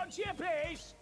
on your.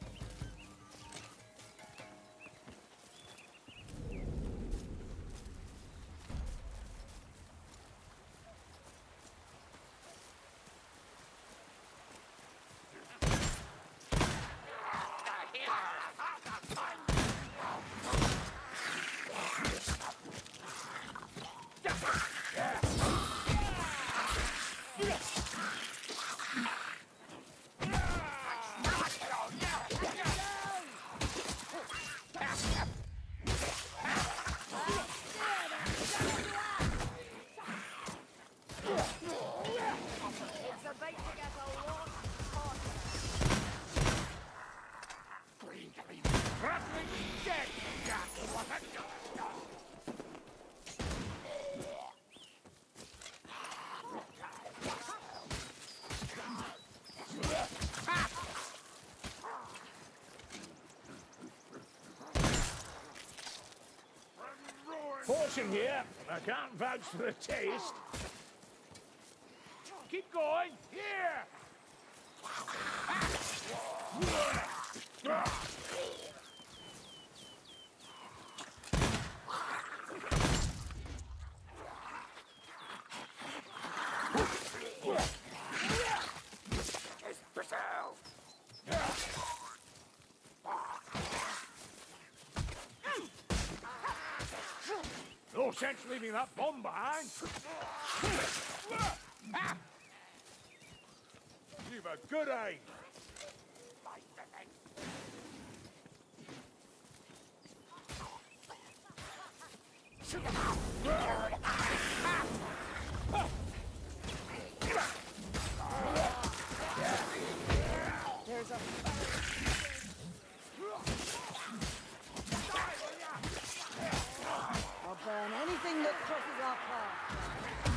Portion here. I can't vouch for the taste. Keep going. Here. Sense leaving that bomb behind. You've a good aim. There's a burn anything that crosses our path.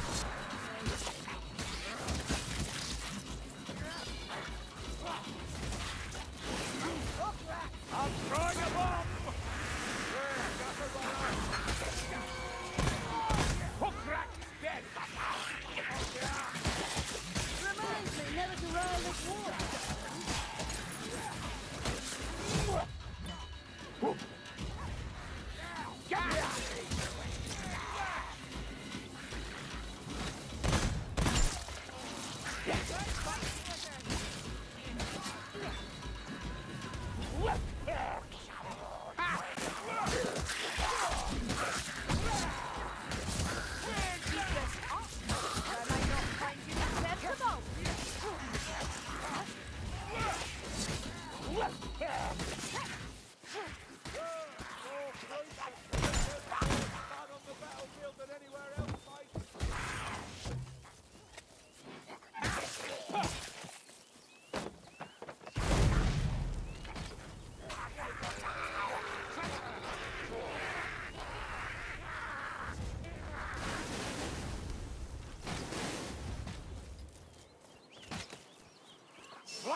I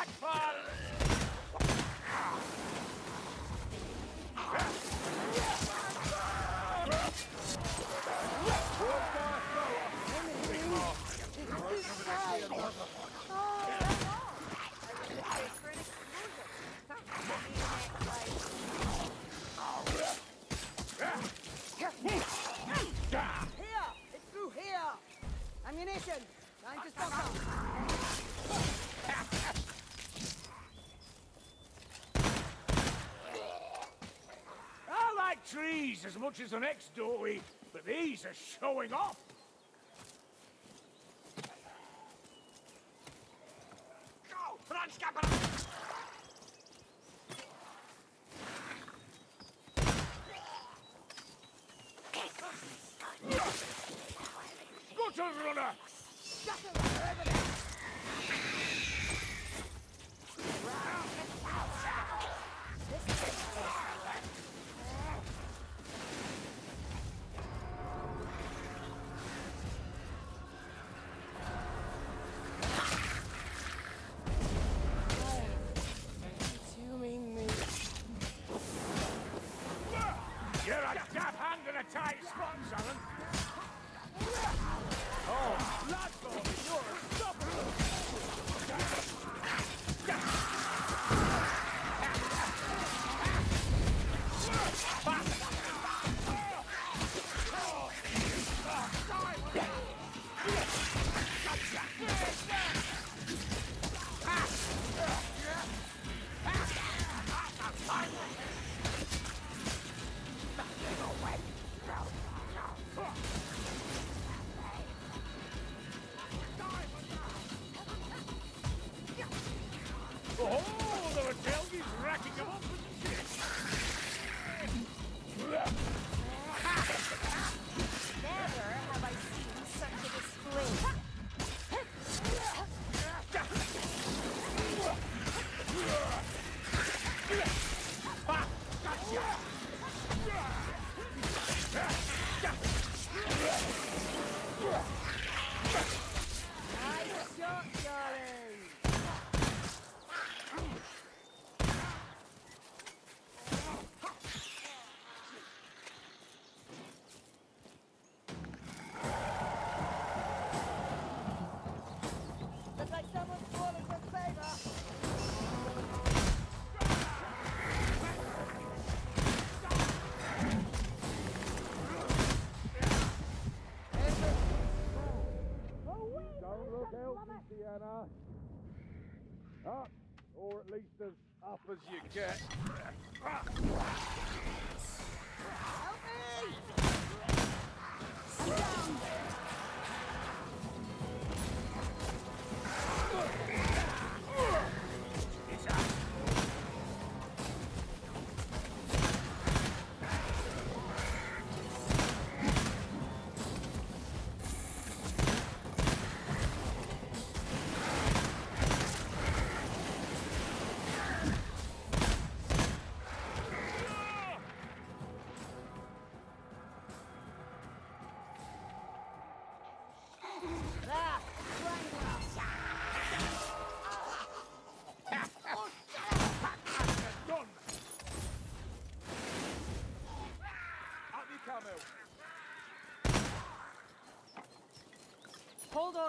Blackfire! Here! It's through here! Ammunition! Time to stock up! I like trees as much as the next dawi, but these are showing off. Stealthy, Sienna. Up, or at least as up as you get. Help me!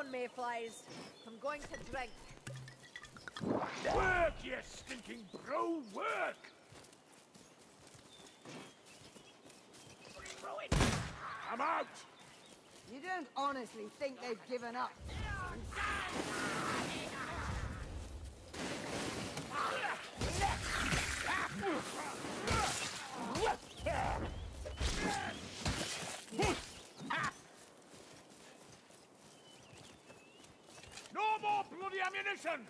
Hold on, mayflies. I'm going to drink. Work, you stinking bro, work! Throw! I'm out! You don't honestly think they've given up? Bloody ammunition!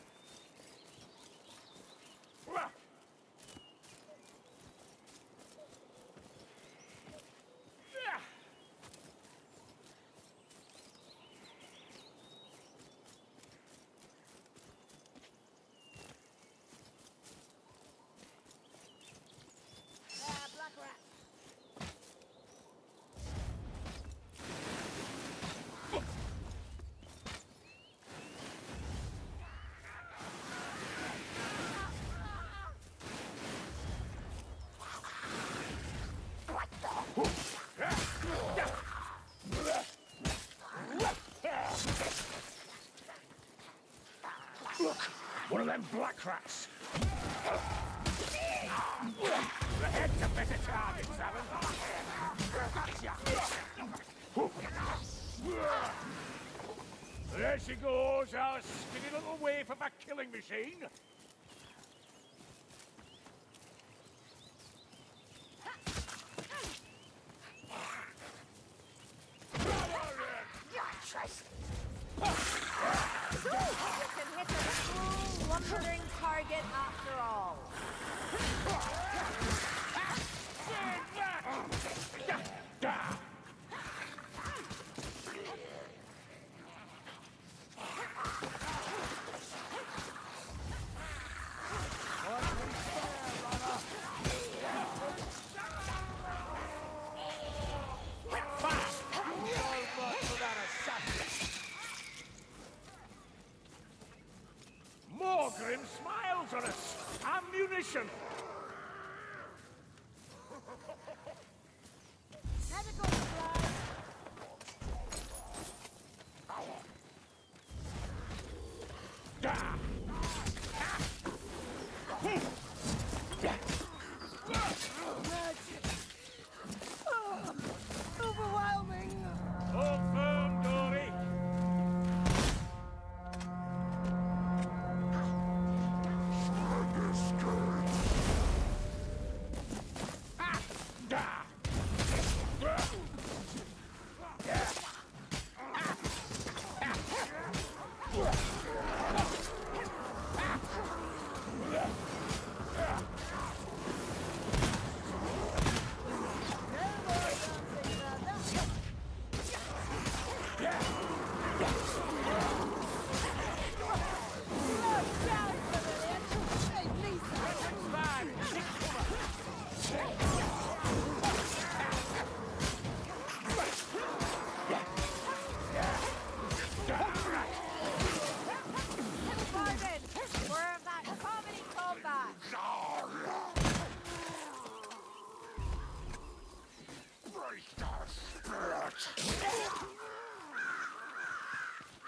There, black rat! One of them black rats. The head's a better target, Savin. There she goes, our skinny little waif of a killing machine. You can hit a little lumbering target after all.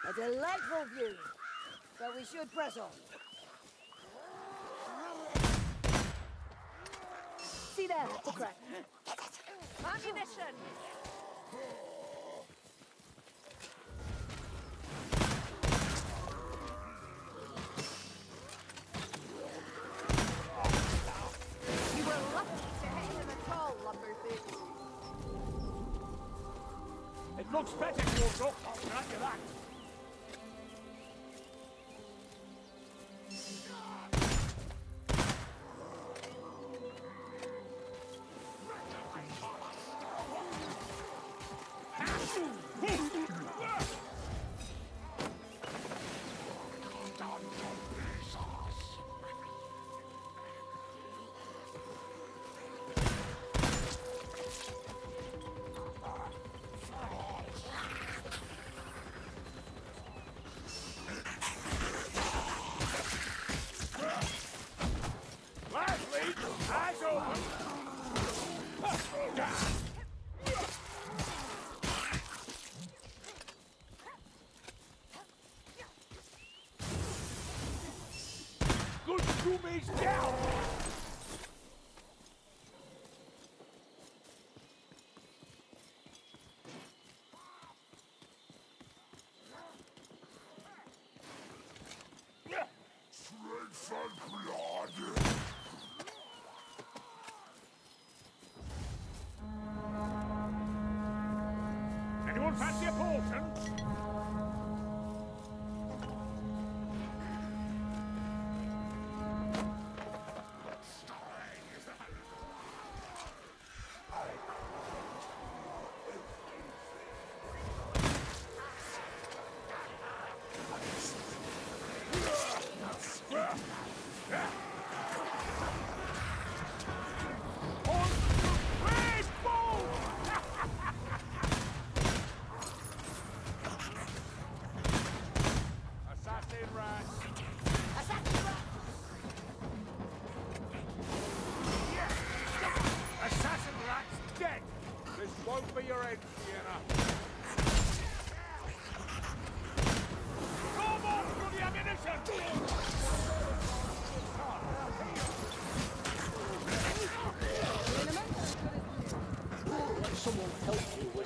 A delightful view. So we should press on. See there, the crack. Ammunition! Looks better, Corporal. I'll grant you that. two mages down!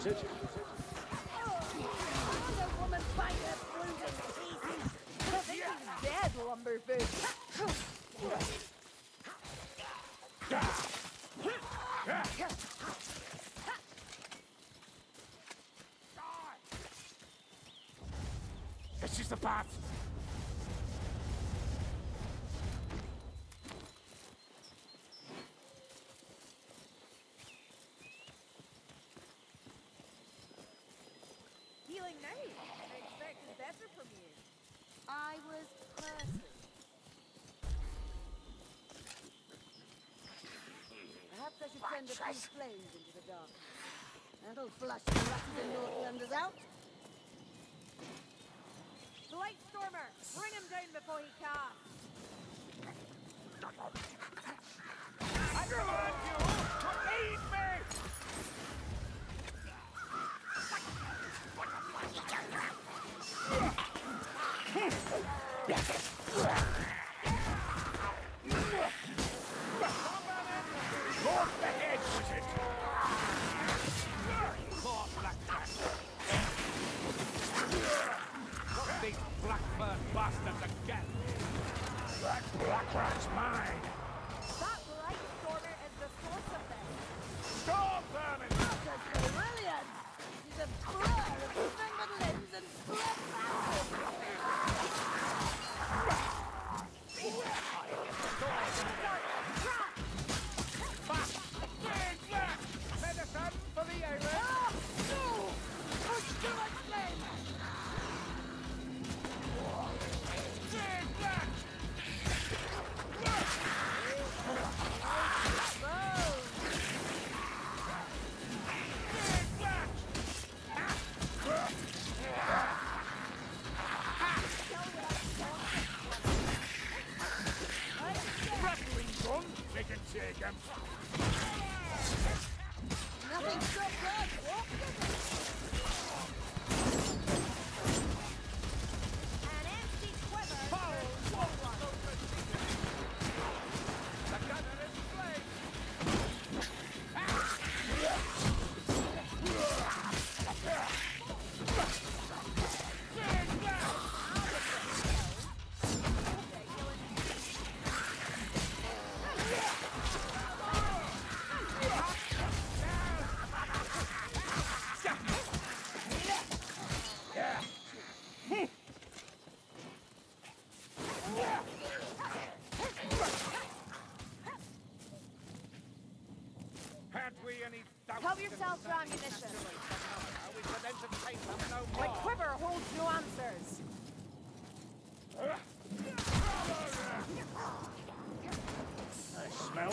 Massachusetts. answer from you. I was Percy. Perhaps I should send a few flames into the dark. That'll flush the Russians and Northlanders out. The stormer, bring him down before he casts. Come on, What the heck was it?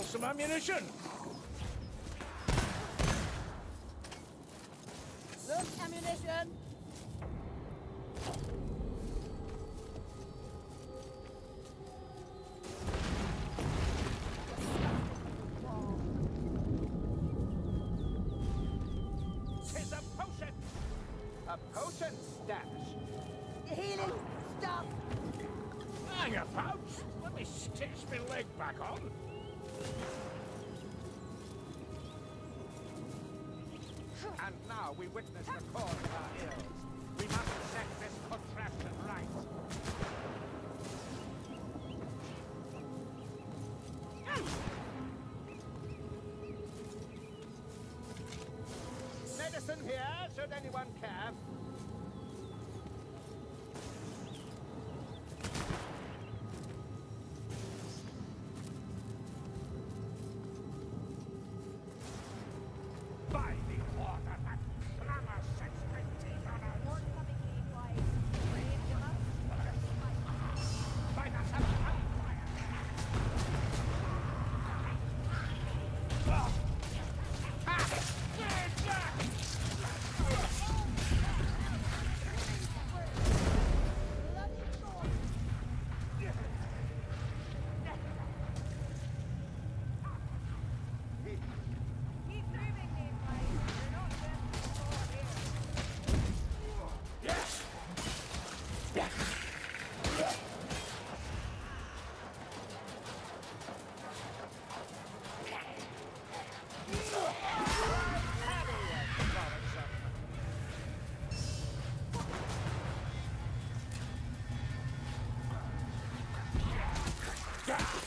Some ammunition. Look, ammunition. Witness the cause Oh,